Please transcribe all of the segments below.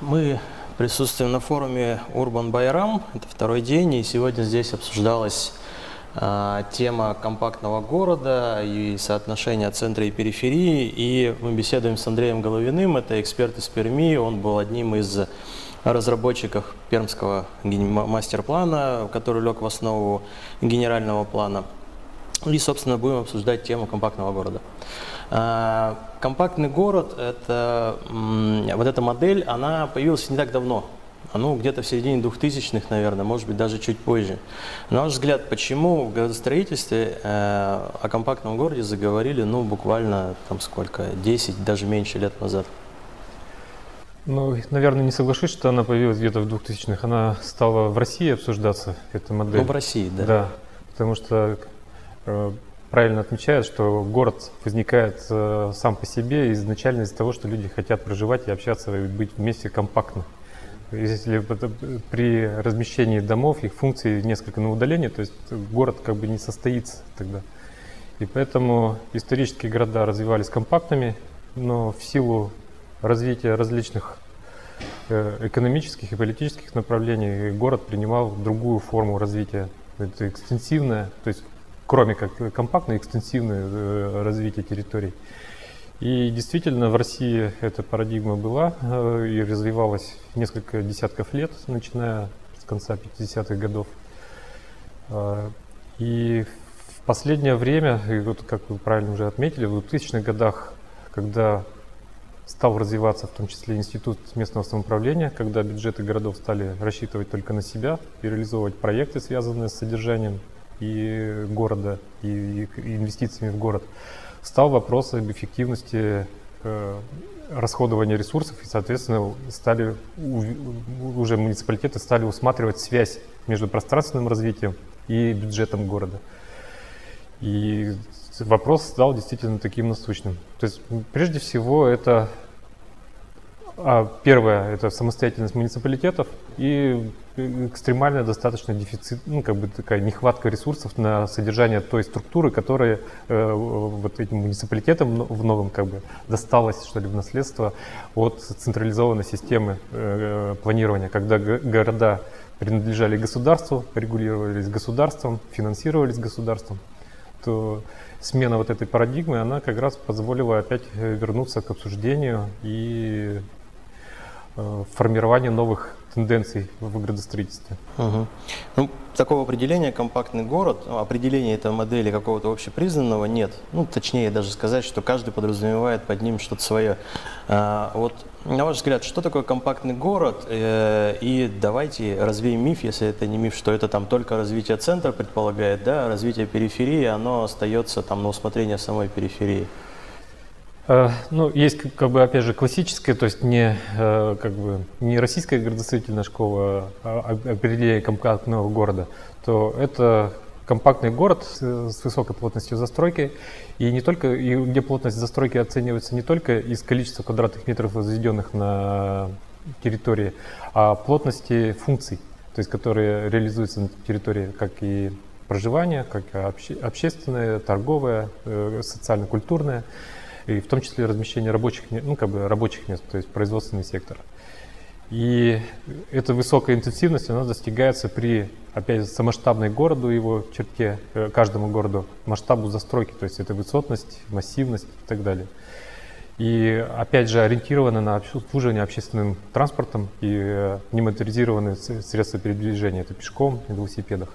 Мы присутствуем на форуме Urban Байрам. Это второй день, и сегодня здесь обсуждалась а, тема компактного города и соотношения центра и периферии. И мы беседуем с Андреем Головиным, это эксперт из Перми, он был одним из разработчиков пермского мастер-плана, который лег в основу генерального плана. И, собственно, будем обсуждать тему компактного города. А, компактный город, это, вот эта модель, она появилась не так давно. Ну, где-то в середине 2000-х, наверное, может быть, даже чуть позже. На ваш взгляд, почему в градостроительстве э, о компактном городе заговорили, ну, буквально, там, сколько, 10, даже меньше лет назад? Ну, наверное, не соглашусь, что она появилась где-то в 2000-х. Она стала в России обсуждаться, эта модель. Ну, в России, да. Да, потому что э, правильно отмечают, что город возникает э, сам по себе изначально из-за того, что люди хотят проживать и общаться и быть вместе компактно. Если при размещении домов их функции несколько на удаление, то есть город как бы не состоится тогда. И поэтому исторические города развивались компактными, но в силу развития различных э, экономических и политических направлений город принимал другую форму развития. Это экстенсивное, то есть кроме как компактное, экстенсивное э, развитие территорий. И действительно в России эта парадигма была э, и развивалась несколько десятков лет, начиная с конца 50-х годов. Э, и в последнее время, и вот как вы правильно уже отметили, в 2000-х годах, когда стал развиваться в том числе институт местного самоуправления, когда бюджеты городов стали рассчитывать только на себя и реализовывать проекты, связанные с содержанием и города, и, инвестициями в город, стал вопрос об эффективности э, расходования ресурсов, и, соответственно, стали, уже муниципалитеты стали усматривать связь между пространственным развитием и бюджетом города. И вопрос стал действительно таким насущным. То есть, прежде всего, это а первое – это самостоятельность муниципалитетов и экстремальный достаточно дефицит, ну, как бы такая нехватка ресурсов на содержание той структуры, которая э, вот этим муниципалитетам в новом как бы досталась, что ли, в наследство от централизованной системы э, планирования, когда города принадлежали государству, регулировались государством, финансировались государством, то смена вот этой парадигмы, она как раз позволила опять э, вернуться к обсуждению и Э, формирования новых тенденций в градостроительстве. Угу. Ну, такого определения компактный город, ну, определения этой модели какого-то общепризнанного нет. Ну, точнее даже сказать, что каждый подразумевает под ним что-то свое. А, вот, на ваш взгляд, что такое компактный город? Э, и давайте развеем миф, если это не миф, что это там только развитие центра предполагает, да, а развитие периферии, оно остается там на усмотрение самой периферии. Э, ну, есть, как бы, опять же, классическая, то есть не, э, как бы, не российская градостроительная школа а определения компактного города, то это компактный город с высокой плотностью застройки, и не только, и где плотность застройки оценивается не только из количества квадратных метров возведенных на территории, а плотности функций, то есть которые реализуются на территории, как и проживание, как обще, общественное, торговое, э, социально-культурное и в том числе размещение рабочих, ну, как бы рабочих мест, то есть производственный сектор. И эта высокая интенсивность, она достигается при, опять же, самоштабной городу, его черте, э, каждому городу, масштабу застройки, то есть это высотность, массивность и так далее. И опять же ориентированы на обслуживание общественным транспортом и э, немоторизированные средства передвижения, это пешком и велосипедах.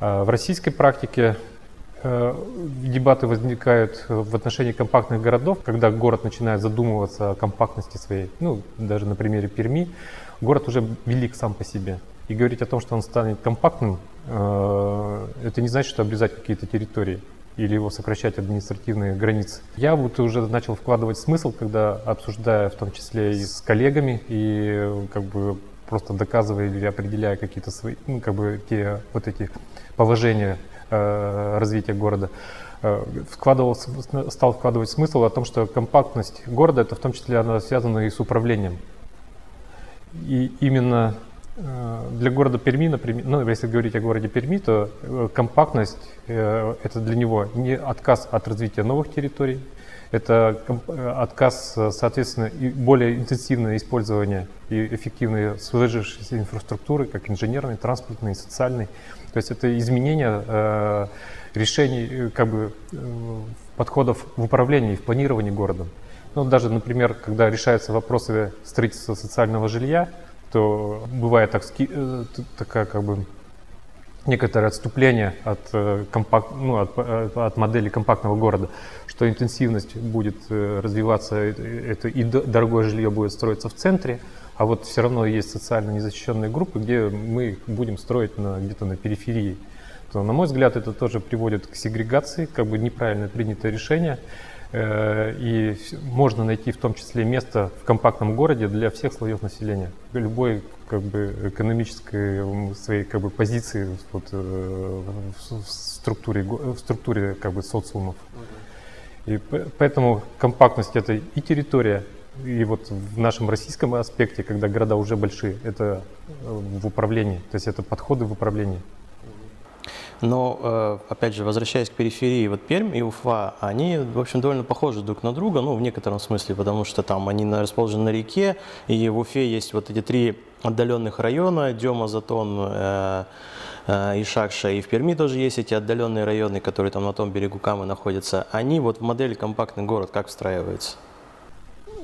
А в российской практике дебаты возникают в отношении компактных городов, когда город начинает задумываться о компактности своей, ну, даже на примере Перми, город уже велик сам по себе. И говорить о том, что он станет компактным, э, это не значит, что обрезать какие-то территории или его сокращать административные границы. Я вот уже начал вкладывать смысл, когда обсуждая в том числе и с коллегами, и как бы просто доказывая или определяя какие-то свои, ну, как бы те вот эти положения Э, развития города, э, вкладывал, стал вкладывать смысл о том, что компактность города, это в том числе она связана и с управлением. И именно э, для города Перми, например, ну, если говорить о городе Перми, то компактность – это для него не отказ от развития новых территорий, Это отказ, соответственно, и более интенсивное использование и эффективной сложившейся инфраструктуры, как инженерной, транспортной, социальной. То есть это изменение э, решений, э, как бы, э, подходов в управлении в планировании городом. Ну, даже, например, когда решаются вопросы строительства социального жилья, то бывает так, э, такая как бы некоторое отступление от, э, компак, ну, от, э, от модели компактного города, что интенсивность будет развиваться, это и дорогое жилье будет строиться в центре, а вот все равно есть социально незащищенные группы, где мы будем строить на, где-то на периферии. То, на мой взгляд, это тоже приводит к сегрегации, как бы неправильно принятое решение. Э, и можно найти в том числе место в компактном городе для всех слоев населения. Любой как бы, экономической своей как бы, позиции вот, э, в структуре, в структуре как бы, социумов. И поэтому компактность это и территория, и вот в нашем российском аспекте, когда города уже большие, это э, в управлении, то есть это подходы в управлении. Но, э, опять же, возвращаясь к периферии, вот Пермь и Уфа, они, в общем, довольно похожи друг на друга, ну, в некотором смысле, потому что там они расположены на реке, и в Уфе есть вот эти три отдаленных района, Дема, Затон э, э, и Шакша, и в Перми тоже есть эти отдаленные районы, которые там на том берегу Камы находятся. Они вот в модели компактный город как встраиваются?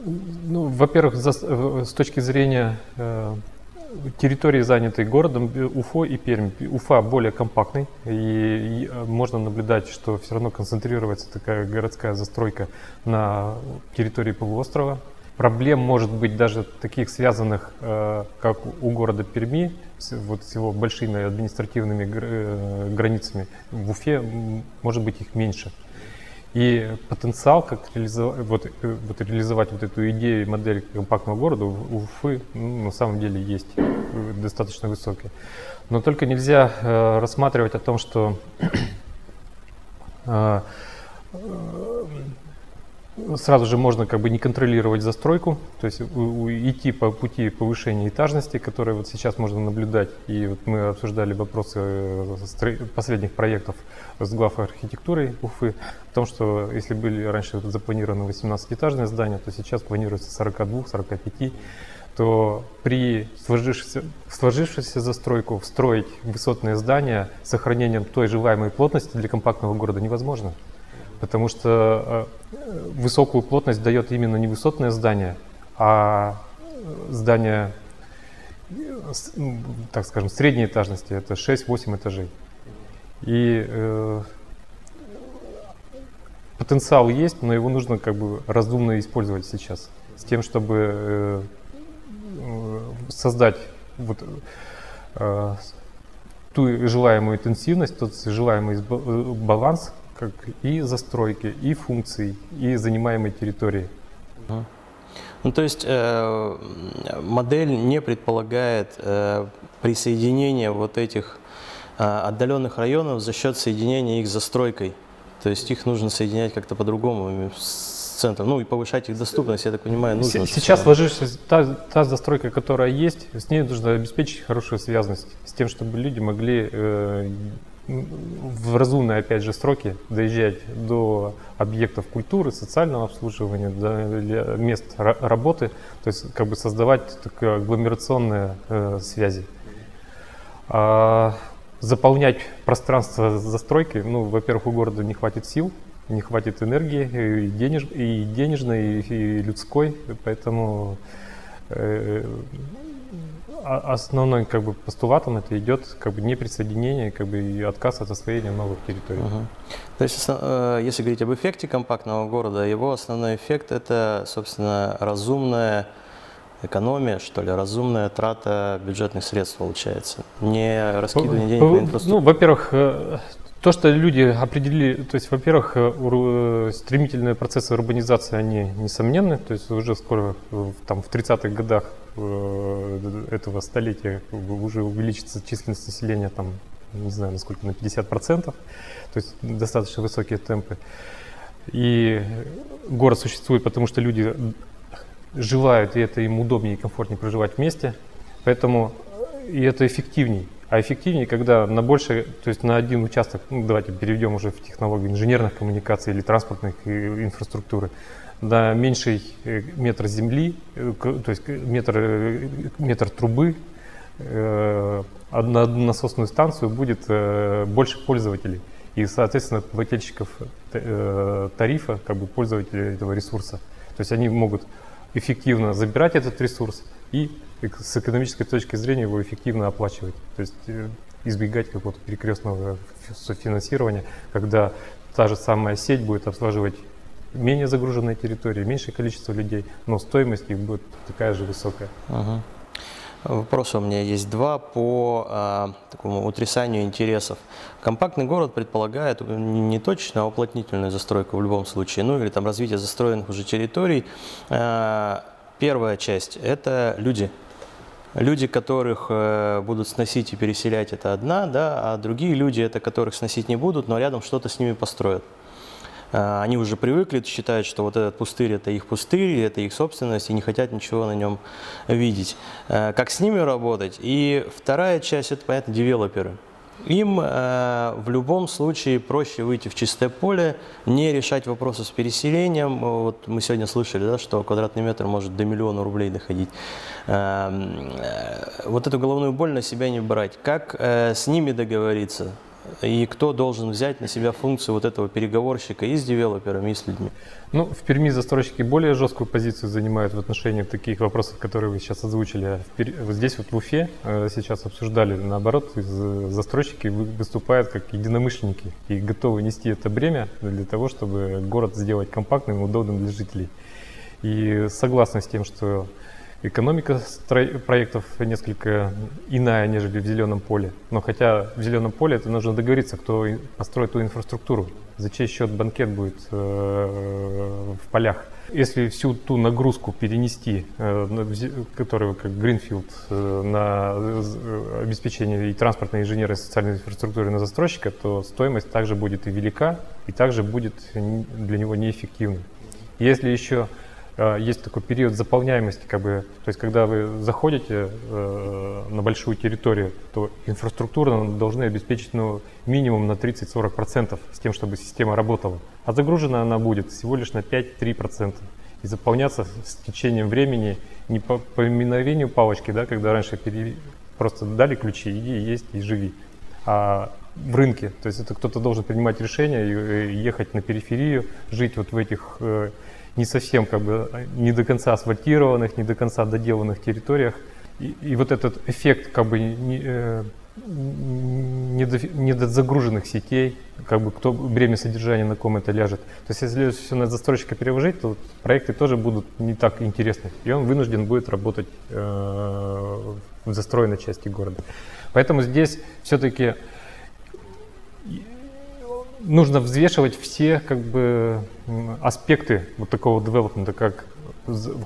Ну, во-первых, с точки зрения территории, занятой городом э, Уфо и Пермь. Уфа более компактный, и, э, можно наблюдать, что все равно концентрируется такая городская застройка на территории полуострова. Проблем может быть даже таких связанных, э, как у города Перми, вот с его большими административными границами. В Уфе может быть их меньше. И потенциал, как реализовать, вот, э, вот реализовать вот эту идею и модель компактного города у Уфы ну, на самом деле есть э, достаточно высокий. Но только нельзя э, рассматривать о том, что э, сразу же можно как бы не контролировать застройку, то есть идти по пути повышения этажности, которые вот сейчас можно наблюдать. И вот мы обсуждали вопросы э, последних проектов с глав архитектуры Уфы, о том, что если были раньше запланированы 18-этажные здания, то сейчас планируется 42-45 то при сложившейся, сложившейся застройку встроить высотные здания с сохранением той желаемой плотности для компактного города невозможно потому что э, высокую плотность дает именно не высотное здание, а здание, так скажем, средней этажности, это 6-8 этажей. И э, потенциал есть, но его нужно как бы разумно использовать сейчас, с тем, чтобы э, создать вот, э, ту желаемую интенсивность, тот желаемый баланс, как и застройки, и функций, и занимаемой территории. Ну, то есть э, модель не предполагает э, присоединение вот этих э, отдаленных районов за счет соединения их с застройкой. То есть их нужно соединять как-то по-другому с центром, ну и повышать их доступность, я так понимаю, нужно. Сейчас сложившаяся та, та застройка, которая есть, с ней нужно обеспечить хорошую связность, с тем, чтобы люди могли э, в разумные, опять же, сроки доезжать до объектов культуры, социального обслуживания, до мест работы, то есть как бы создавать такие агломерационные э, связи. А заполнять пространство застройки, ну, во-первых, у города не хватит сил, не хватит энергии и, денеж, и денежной, и, и людской, поэтому э, основной как бы постулатом это идет как бы неприсоединение как бы и отказ от освоения новых территорий. Угу. То есть, э, если говорить об эффекте компактного города, его основной эффект это, собственно, разумная экономия, что ли, разумная трата бюджетных средств получается, не раскидывание денег на инфраструктуру. Ну, во-первых, э, то, что люди определили, то есть, во-первых, э, стремительные процессы урбанизации, они несомненны, то есть уже скоро, там, в 30-х годах Э, этого столетия уже увеличится численность населения там, не знаю, насколько, на 50%, то есть достаточно высокие темпы. И город существует, потому что люди желают, и это им удобнее и комфортнее проживать вместе, поэтому и это эффективней. А эффективнее, когда на больше, то есть на один участок, ну давайте переведем уже в технологию инженерных коммуникаций или транспортных инфраструктуры, на меньший э, метр земли, э, то есть метр, э, метр трубы, на одну насосную станцию будет больше пользователей и, соответственно, плательщиков тарифа, как бы пользователей этого ресурса. То есть они могут эффективно забирать этот ресурс и с экономической точки зрения его эффективно оплачивать. То есть э, избегать какого-то перекрестного софинансирования, когда та же самая сеть будет обслуживать менее загруженные территории, меньшее количество людей, но стоимость их будет такая же высокая. Угу. Вопросы у меня есть два по а, такому утрясанию интересов. Компактный город предполагает не точно, а уплотнительную застройку в любом случае, ну или там развитие застроенных уже территорий. А, первая часть – это люди. Люди, которых э, будут сносить и переселять, это одна, да, а другие люди, это которых сносить не будут, но рядом что-то с ними построят. Э, они уже привыкли, считают, что вот этот пустырь – это их пустырь, это их собственность, и не хотят ничего на нем видеть. Э, как с ними работать? И вторая часть – это, понятно, девелоперы. Им э, в любом случае проще выйти в чистое поле, не решать вопросы с переселением. Вот мы сегодня слышали, да, что квадратный метр может до миллиона рублей доходить. Э, э, вот эту головную боль на себя не брать. Как э, с ними договориться? И кто должен взять на себя функцию вот этого переговорщика и с девелоперами, и с людьми? Ну, в Перми застройщики более жесткую позицию занимают в отношении таких вопросов, которые вы сейчас озвучили. Вот здесь вот в Уфе э, сейчас обсуждали, наоборот, застройщики выступают как единомышленники и готовы нести это бремя для того, чтобы город сделать компактным и удобным для жителей. И согласны с тем, что экономика проектов несколько иная, нежели в зеленом поле. Но хотя в зеленом поле это нужно договориться, кто построит ту инфраструктуру, за чей счет банкет будет э, в полях. Если всю ту нагрузку перенести, э, которую как Greenfield э, на обеспечение и транспортной инженерной и социальной инфраструктуры на застройщика, то стоимость также будет и велика, и также будет для него неэффективной. Если еще есть такой период заполняемости, как бы, то есть когда вы заходите э, на большую территорию, то инфраструктурно должны обеспечить ну, минимум на 30-40% с тем, чтобы система работала. А загружена она будет всего лишь на 5-3%. И заполняться с течением времени не по, по мгновению палочки, да, когда раньше пере... просто дали ключи, иди, есть и живи. А в рынке, то есть это кто-то должен принимать решение, э, ехать на периферию, жить вот в этих э, не совсем как бы не до конца асфальтированных, не до конца доделанных территориях. И, и вот этот эффект как бы не, э, не, до, не до загруженных сетей, как бы кто бремя содержания на ком это ляжет. То есть если все на застройщика переложить, то проекты тоже будут не так интересны. И он вынужден будет работать э, в застроенной части города. Поэтому здесь все-таки нужно взвешивать все как бы, аспекты вот такого девелопмента, как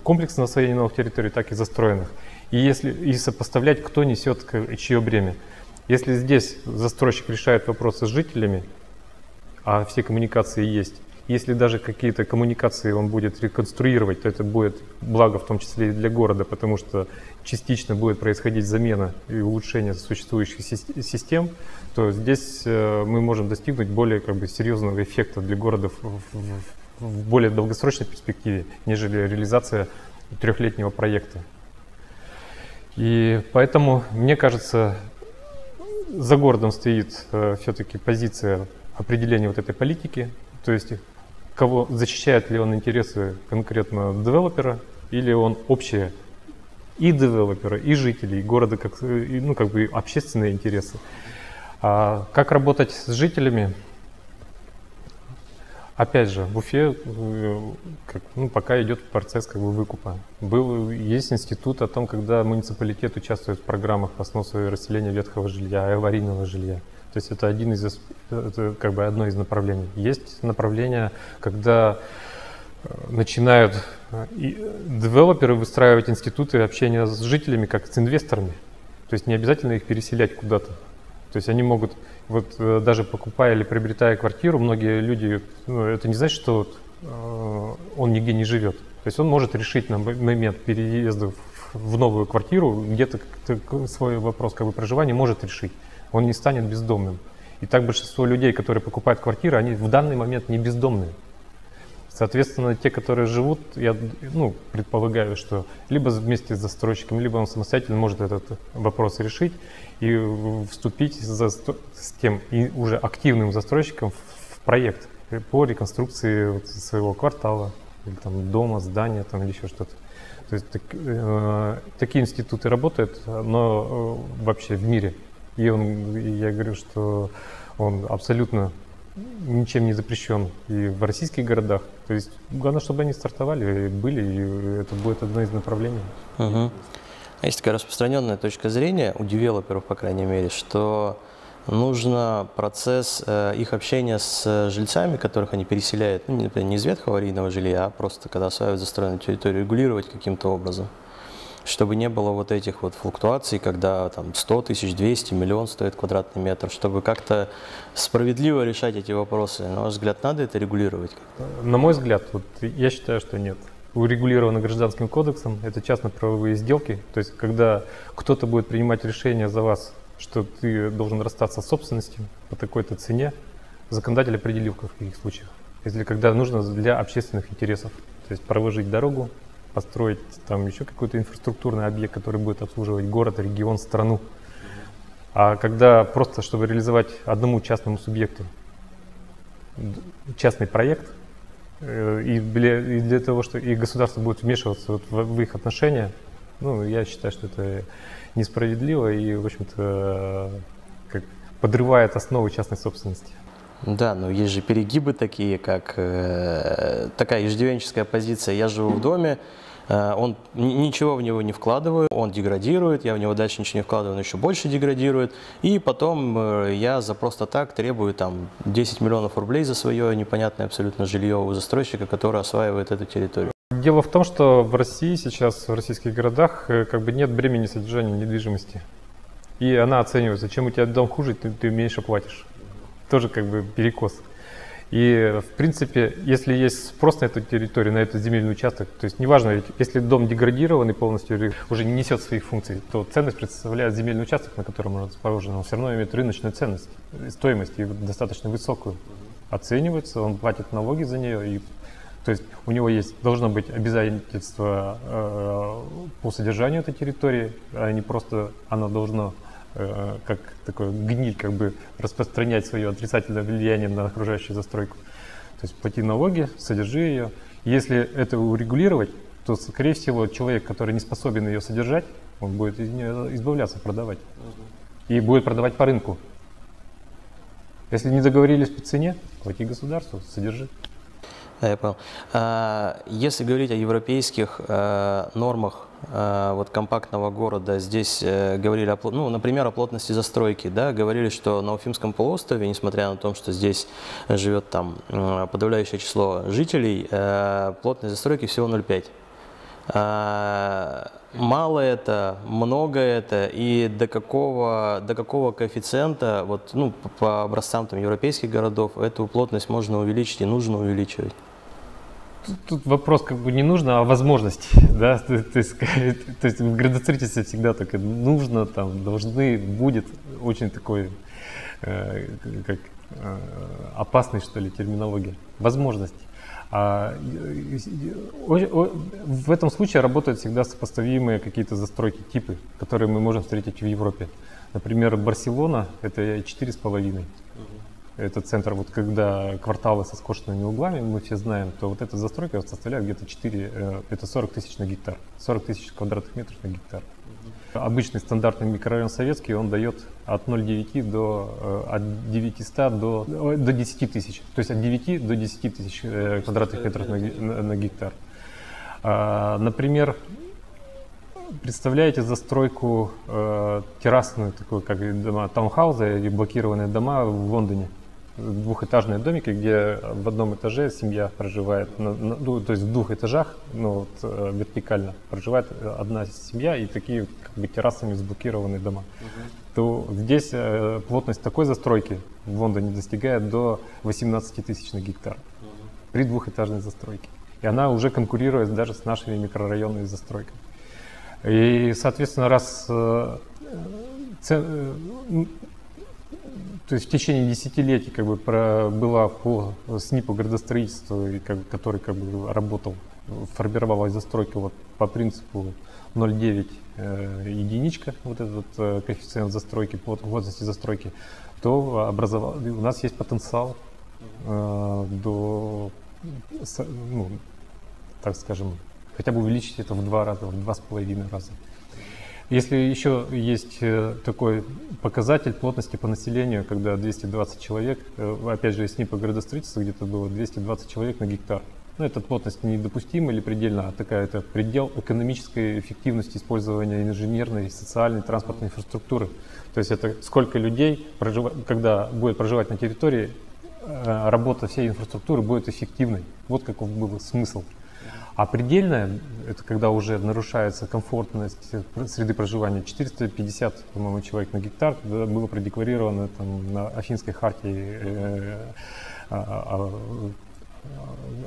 комплексное освоение новых территорий, так и застроенных. И, если, и сопоставлять, кто несет чье бремя. Если здесь застройщик решает вопросы с жителями, а все коммуникации есть, если даже какие-то коммуникации он будет реконструировать, то это будет благо в том числе и для города, потому что частично будет происходить замена и улучшение существующих систем, то здесь э, мы можем достигнуть более как бы, серьезного эффекта для города в, в, более долгосрочной перспективе, нежели реализация трехлетнего проекта. И поэтому, мне кажется, за городом стоит э, все-таки позиция определения вот этой политики, то есть кого защищает ли он интересы конкретно девелопера, или он общие и девелопера, и жителей города, как, ну, как бы общественные интересы. А как работать с жителями? Опять же, в Уфе э, как, ну, пока идет процесс как бы, выкупа. Был, есть институт о том, когда муниципалитет участвует в программах по сносу и расселению ветхого жилья и аварийного жилья. То есть это, один из, это как бы одно из направлений. Есть направление, когда э, начинают э, девелоперы выстраивать институты общения с жителями как с инвесторами. То есть не обязательно их переселять куда-то. То есть они могут, вот э, даже покупая или приобретая квартиру, многие люди, ну, это не значит, что он нигде не живет. То есть он может решить на момент переезда в новую квартиру, где-то свой вопрос как бы, проживания может решить. Он не станет бездомным. И так большинство людей, которые покупают квартиры, они в данный момент не бездомные. Соответственно, те, которые живут, я ну, предполагаю, что либо вместе с застройщиком, либо он самостоятельно может этот вопрос решить и вступить за, с тем и уже активным застройщиком в проект по реконструкции своего квартала, или там дома, здания там, или еще что-то. То есть так, э, такие институты работают, но э, вообще в мире. И он, я говорю, что он абсолютно ничем не запрещен и в российских городах. То есть главное, чтобы они стартовали, были, и это будет одно из направлений. Угу. А есть такая распространенная точка зрения у девелоперов, по крайней мере, что нужно процесс э, их общения с жильцами, которых они переселяют, ну, например, не из ветхого аварийного жилья, а просто когда осваивают застроенную территорию, регулировать каким-то образом чтобы не было вот этих вот флуктуаций, когда там 100 тысяч, 200, миллион стоит квадратный метр, чтобы как-то справедливо решать эти вопросы. На ваш взгляд, надо это регулировать? На мой взгляд, вот я считаю, что нет. Урегулировано гражданским кодексом, это частно-правовые сделки, то есть когда кто-то будет принимать решение за вас, что ты должен расстаться с собственностью по такой-то цене, законодатель определил в каких случаях. Если когда нужно для общественных интересов, то есть проложить дорогу, построить там еще какой-то инфраструктурный объект, который будет обслуживать город, регион, страну. А когда просто, чтобы реализовать одному частному субъекту частный проект, э, и для, того, что и государство будет вмешиваться вот в, в их отношения, ну, я считаю, что это несправедливо и, в общем-то, как подрывает основы частной собственности. Да, но есть же перегибы такие, как э, такая иждивенческая позиция. Я живу в доме, Э, он ничего в него не вкладываю, он деградирует, я в него дальше ничего не вкладываю, он еще больше деградирует, и потом э, я за просто так требую там 10 миллионов рублей за свое непонятное абсолютно жилье у застройщика, который осваивает эту территорию. Дело в том, что в России сейчас, в российских городах, э, как бы нет бремени содержания недвижимости. И она оценивается, чем у тебя дом хуже, ты, ты меньше платишь. Тоже как бы перекос. И, в принципе, если есть спрос на эту территорию, на этот земельный участок, то есть неважно, если дом деградированный полностью уже не несет своих функций, то ценность представляет земельный участок, на котором он расположен, он все равно имеет рыночную ценность, стоимость и достаточно высокую. Оценивается, он платит налоги за нее, и, то есть у него есть, должно быть обязательство э, по содержанию этой территории, а не просто оно должно как такой гниль, как бы распространять свое отрицательное влияние на окружающую застройку. То есть плати налоги, содержи ее. Если это урегулировать, то, скорее всего, человек, который не способен ее содержать, он будет из нее избавляться, продавать. И будет продавать по рынку. Если не договорились по цене, плати государству, содержи. Да, я понял. А, если говорить о европейских э, нормах э, вот компактного города, здесь э, говорили, о, ну, например, о плотности застройки, да, говорили, что на Уфимском полуострове, несмотря на то, что здесь живет там подавляющее число жителей, плотность застройки всего 0,5. А, мало это, много это, и до какого, до какого коэффициента, вот, ну, по образцам там, европейских городов, эту плотность можно увеличить и нужно увеличивать? Тут, тут вопрос как бы не нужно, а возможности, да, то, то есть, то есть в градостроительстве всегда так нужно, там, должны, будет очень такой, э, как э, опасный, что ли, терминология, возможности. А, в этом случае работают всегда сопоставимые какие-то застройки, типы, которые мы можем встретить в Европе. Например, Барселона – это 4,5. Это центр, вот когда кварталы со скошенными углами, мы все знаем, то вот эта застройка составляет где-то 4, э, это 40 тысяч на гектар, 40 тысяч квадратных метров на гектар. Обычный стандартный микрорайон советский, он дает от 0,9 до э, от 900 до, до 10 тысяч, то есть от 9 до 10 тысяч э, квадратных метров на, на, на гектар. А, например, представляете застройку э, террасную, такую как дома таунхауза или блокированные дома в Лондоне – двухэтажные домики, где в одном этаже семья проживает, ну, то есть в двух этажах, ну, вот, э, вертикально проживает одна семья и такие как бы террасами заблокированные дома. Угу. То здесь э, плотность такой застройки в Лондоне достигает до 18 тысяч на гектар угу. при двухэтажной застройке. И она уже конкурирует даже с нашими микрорайонными застройками. И, соответственно, раз э, э, то есть в течение десятилетий как бы про, была по СНИПу градостроительства, который как бы работал, формировалась застройка вот по принципу 0,9 э, единичка, вот этот э, коэффициент застройки, плотности застройки, то образовал, у нас есть потенциал э, до, ну, так скажем, хотя бы увеличить это в два раза, в два с половиной раза. Если еще есть э, такой показатель плотности по населению, когда 220 человек, э, опять же, если по градостроительству где-то было 220 человек на гектар, ну, эта плотность недопустима или предельно, а такая это предел экономической эффективности использования инженерной, социальной, транспортной инфраструктуры. То есть это сколько людей, когда будет проживать на территории, э, работа всей инфраструктуры будет эффективной. Вот каков был смысл. А предельная, это когда уже нарушается комфортность среды проживания, 450, по-моему, человек на гектар, было продекларировано там, на Афинской хартии э, о,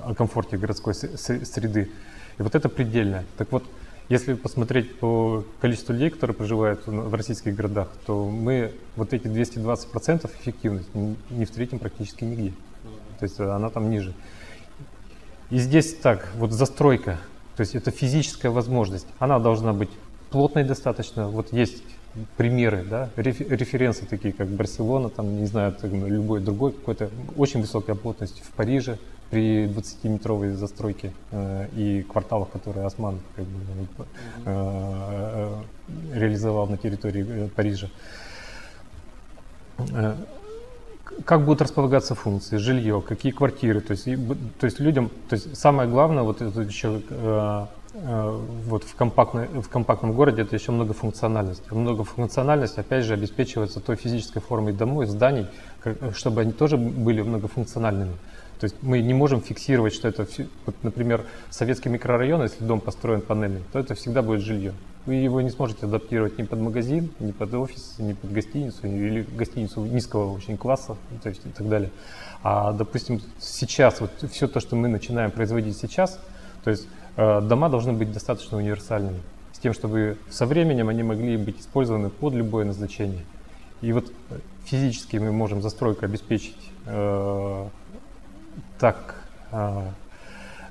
о, о комфорте городской среды. И вот это предельное. Так вот, если посмотреть по количеству людей, которые проживают в российских городах, то мы вот эти 220% эффективность не встретим практически нигде. То есть она там ниже. И здесь так, вот застройка, то есть это физическая возможность, она должна быть плотной достаточно. Вот есть примеры, да, референсы такие, как Барселона, там, не знаю, любой другой какой-то очень высокая плотность в Париже при 20-метровой застройке э, и кварталах, которые Осман как бы, э, э, реализовал на территории э, Парижа. Как будут располагаться функции, жилье, какие квартиры, то есть, и, то есть людям, то есть самое главное, вот это еще э, э, вот в, компактной, в компактном городе это еще многофункциональность. Многофункциональность, опять же, обеспечивается той физической формой домов, зданий, как, чтобы они тоже были многофункциональными. То есть мы не можем фиксировать, что это, вот, например, советский микрорайон, если дом построен панельный, то это всегда будет жилье. Вы его не сможете адаптировать ни под магазин, ни под офис, ни под гостиницу, или гостиницу низкого очень класса, то есть и так далее. А, допустим, сейчас, вот все то, что мы начинаем производить сейчас, то есть э, дома должны быть достаточно универсальными, с тем, чтобы со временем они могли быть использованы под любое назначение. И вот физически мы можем застройку обеспечить э, так, э,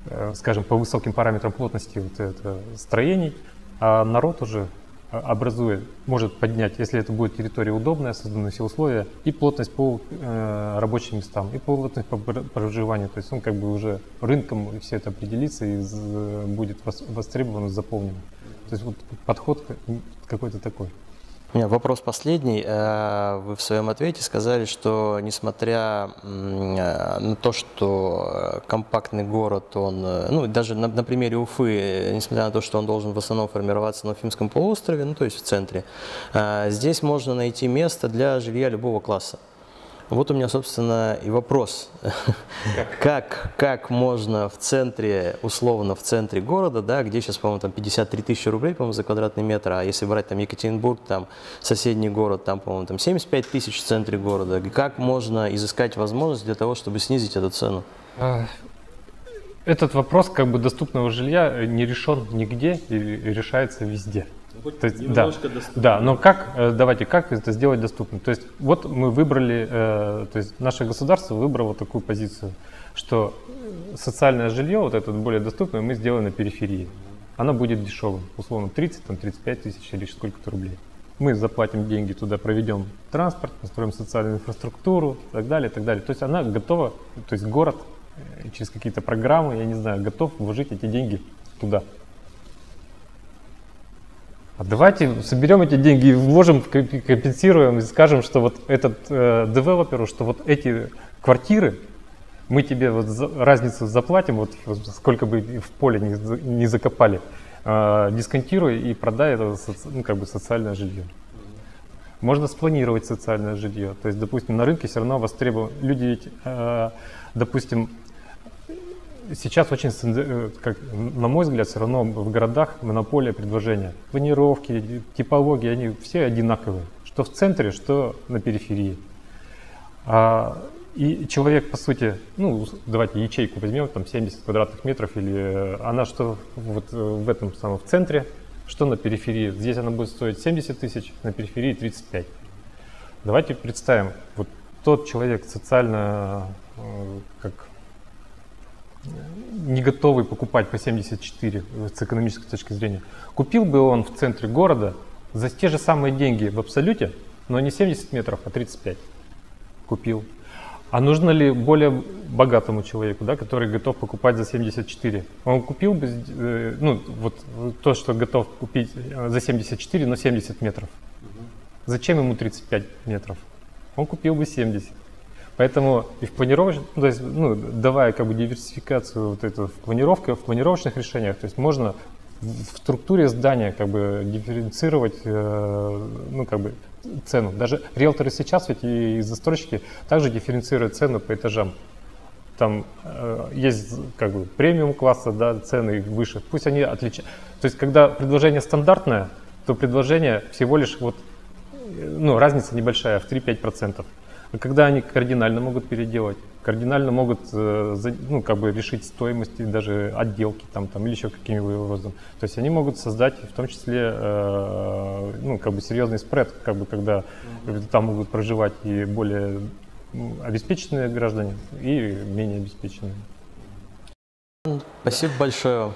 э, скажем, по высоким параметрам плотности вот это строений, а народ уже а, образует, может поднять, если это будет территория удобная, созданы все условия, и плотность по э, рабочим местам, и плотность по проживанию. То есть он как бы уже рынком все это определится и будет востребовано, заполнено. То есть вот подход какой-то такой. Меня вопрос последний. Э, вы в своем ответе сказали, что несмотря э, на то, что компактный город, он, э, ну даже на, на примере Уфы, несмотря на то, что он должен в основном формироваться на Уфимском полуострове, ну то есть в центре, здесь можно найти место для жилья любого класса. Вот у меня, собственно, и вопрос. Как, как можно в центре, условно в центре города, да, где сейчас, по-моему, там 53 тысячи рублей, по-моему, за квадратный метр, а если брать там Екатеринбург, там соседний город, там, по-моему, там 75 тысяч в центре города, как можно изыскать возможность для того, чтобы снизить эту цену? А, этот вопрос как бы доступного жилья не решен нигде и решается везде. Хоть то есть, да, да, но как, э, давайте, как это сделать доступным? То есть вот мы выбрали, э, то есть наше государство выбрало такую позицию, что социальное жилье, вот это более доступное, мы сделаем на периферии. Оно будет дешевым, условно 30-35 тысяч или сколько-то рублей. Мы заплатим деньги туда, проведем транспорт, построим социальную инфраструктуру и так далее, и так далее. То есть она готова, то есть город э, через какие-то программы, я не знаю, готов вложить эти деньги туда. А давайте соберем эти деньги и вложим, компенсируем и скажем, что вот этот э, девелоперу, что вот эти квартиры, мы тебе вот за, разницу заплатим, вот сколько бы в поле не, не закопали, э, дисконтируй и продай это ну, как бы социальное жилье. Можно спланировать социальное жилье. То есть, допустим, на рынке все равно востребованы. Люди ведь, э, допустим, сейчас очень, э, как, на мой взгляд, все равно в городах монополия предложения. Планировки, типологии, они все одинаковые. Что в центре, что на периферии. А, и человек, по сути, ну, давайте ячейку возьмем, там 70 квадратных метров, или э, она что вот э, в этом самом в центре, Что на периферии? Здесь она будет стоить 70 тысяч, на периферии 35. Давайте представим, вот тот человек социально как не готовый покупать по 74 с экономической точки зрения, купил бы он в центре города за те же самые деньги в абсолюте, но не 70 метров, а 35 купил. А нужно ли более богатому человеку, да, который готов покупать за 74? Он купил бы, э, ну, вот то, что готов купить э, за 74, но 70 метров. Зачем ему 35 метров? Он купил бы 70. Поэтому и в планировочных, ну, то есть, ну, давая как бы диверсификацию вот эту в планировке, в планировочных решениях, то есть можно в структуре здания как бы дифференцировать, э, ну, как бы цену. Даже риэлторы сейчас ведь и застройщики также дифференцируют цену по этажам. Там э, есть как бы премиум класса, да, цены выше. Пусть они отличаются. То есть, когда предложение стандартное, то предложение всего лишь вот, э, ну, разница небольшая, в 3-5%. А когда они кардинально могут переделать, кардинально могут э, ну, как бы решить стоимость даже отделки там, там, или еще каким-либо образом. То есть они могут создать в том числе э, ну, как бы серьезный спред, как бы, когда mm-hmm. там могут проживать и более обеспеченные граждане, и менее обеспеченные. Спасибо большое.